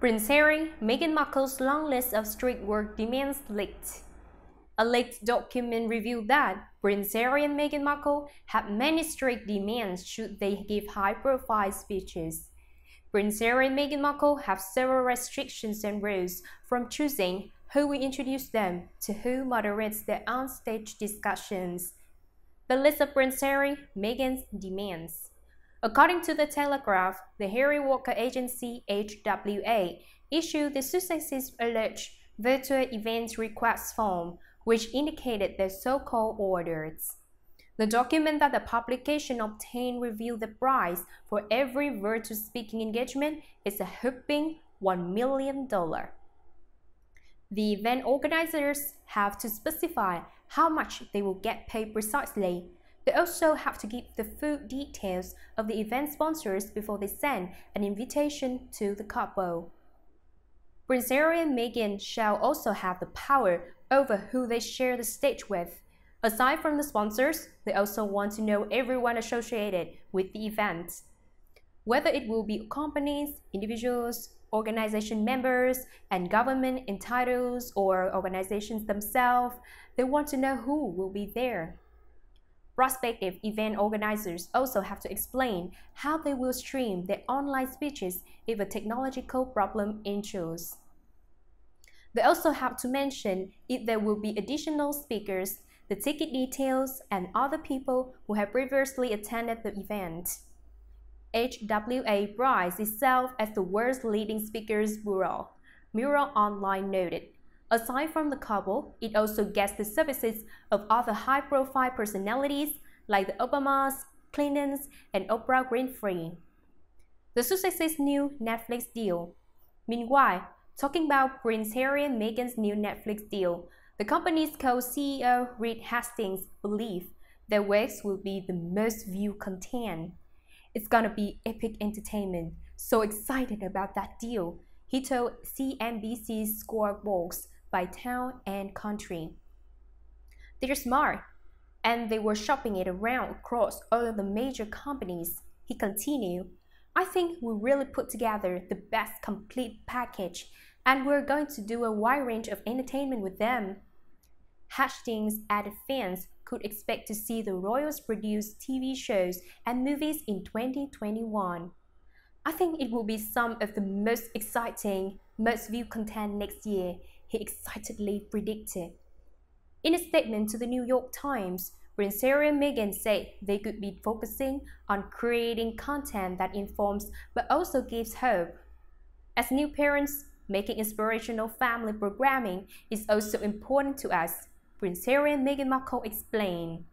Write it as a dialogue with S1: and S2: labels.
S1: Prince Harry, Meghan Markle's long list of strict work demands leaked. A leaked document revealed that Prince Harry and Meghan Markle have many strict demands should they give high-profile speeches. Prince Harry and Meghan Markle have several restrictions and rules, from choosing who will introduce them to who moderates their onstage discussions. The list of Prince Harry, Meghan's demands. According to the Telegraph, the Harry Walker agency HWA issued the Sussexes' alleged virtual events request form, which indicated their so-called orders. The document that the publication obtained revealed the price for every virtual speaking engagement is a whopping $1 million. The event organizers have to specify how much they will get paid precisely they also have to give the full details of the event sponsors before they send an invitation to the couple. Prince and Meghan shall also have the power over who they share the stage with. Aside from the sponsors, they also want to know everyone associated with the event. Whether it will be companies, individuals, organization members, and government entities or organizations themselves, they want to know who will be there. Prospective event organizers also have to explain how they will stream their online speeches if a technological problem ensues. They also have to mention if there will be additional speakers, the ticket details, and other people who have previously attended the event. HWA prides itself as the world's leading speakers bureau, Mirror Online noted. Aside from the couple, it also gets the services of other high-profile personalities like the Obamas, Clintons, and Oprah Winfrey. The Sussexes' new Netflix deal. Meanwhile, talking about Prince Harry and Meghan's new Netflix deal, the company's co-CEO Reed Hastings believes their works will be the most viewed content. It's gonna be epic entertainment. So excited about that deal, he told CNBC's Squawk Box by town and country. They're smart, and they were shopping it around across all of the major companies. He continued, I think we really put together the best complete package, and we're going to do a wide range of entertainment with them. Hastings added fans could expect to see the Royals produce TV shows and movies in 2021. I think it will be some of the most exciting, most viewed content next year, he excitedly predicted. In a statement to the New York Times, Prince Harry and Meghan said they could be focusing on creating content that informs but also gives hope. As new parents, making inspirational family programming is also important to us, Prince Harry and Meghan Markle explained.